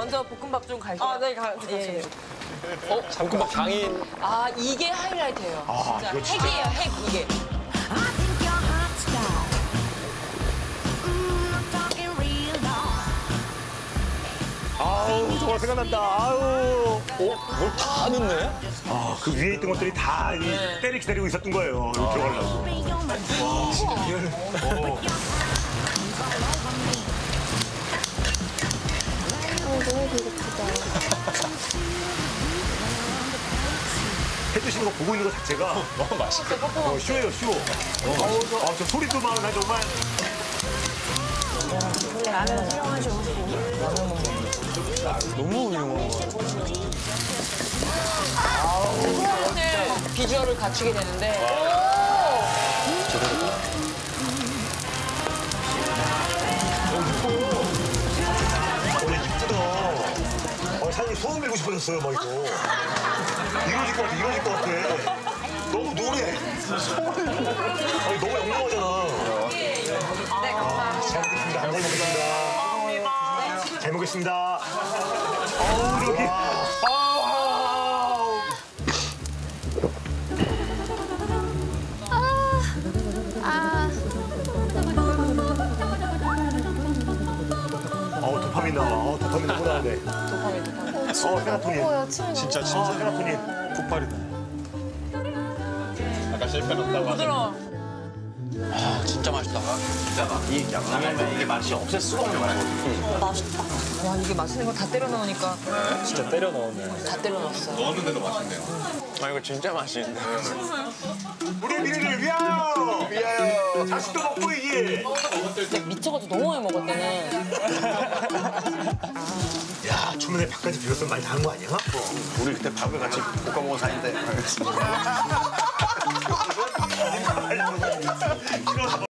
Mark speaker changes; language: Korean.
Speaker 1: 먼저 볶음밥 좀 갈게요.
Speaker 2: 아, 네, 가,
Speaker 1: 예, 예.
Speaker 3: 어? 잠깐만 장인.
Speaker 1: 아, 이게 하이라이트예요. 진짜
Speaker 4: 이거 진짜.
Speaker 1: 핵이에요, 핵 이게.
Speaker 4: 아우 정말 생각난다. 아우.
Speaker 3: 어? 뭘다 넣네?
Speaker 4: 아, 그 위에 있던 것들이 다이 때를 기다리고 있었던 거예요. 여기 들어가려고.
Speaker 5: Bring your machine.
Speaker 4: 해주시는 거 보고 있는 것 자체가
Speaker 3: 너무 맛있겠다.
Speaker 4: 어, 쇼예요, 쇼. 어, 아, 저 소리도 막 나 정말.
Speaker 3: 너무 훌륭한 거 같아.
Speaker 1: 오늘 비주얼을 갖추게 되는데.
Speaker 4: 어, 사장님 소원 빌고 싶어졌어요, 막 이거. 이러질 것 같아, 이러질 것 같아. 너무 노래. 아니, 너무 영롱하잖아. 네, 감사합니다. 잘 먹겠습니다. 잘 먹겠습니다. 잘 먹겠습니다. 어우, 저기. 도파민 나와. 어우, 도파민 너무 나오네.
Speaker 1: 도파민, 도파민.
Speaker 4: 어, 세라토닌.
Speaker 3: 진짜
Speaker 4: 아,
Speaker 3: 진짜
Speaker 4: 세라토닌.
Speaker 3: 폭발이네. 아까 실패했다고
Speaker 1: 부드러워.
Speaker 3: 아 진짜 맛있다.
Speaker 6: 이 양념에 이게 맛이 없앨 수가 없는 거야.
Speaker 1: 와, 이게 맛있는 거 다 때려 넣으니까
Speaker 3: 진짜 때려 넣었네.
Speaker 1: 다 때려 넣었어.
Speaker 3: 아 이거 진짜 맛있는데.
Speaker 4: 우리 미래를 위하여! 위하여! 자식도 먹고 이게!
Speaker 1: 미쳐가지고 너무 많이 먹었대는.
Speaker 4: 야, 초면에 밥까지 비웠으면 많이 다른 거 아니야?
Speaker 6: 우리 그때 밥을 같이 볶아 먹은 사이인데.